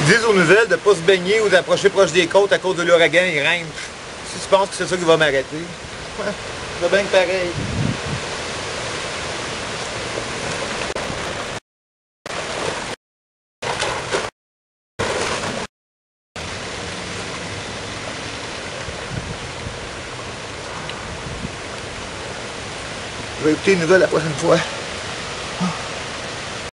Ils disent aux nouvelles de ne pas se baigner ou d'approcher proche des côtes à cause de l'ouragan Irène. Si tu penses que c'est ça qui va m'arrêter, je vais bien pareil. Je vais écouter une nouvelle la prochaine fois.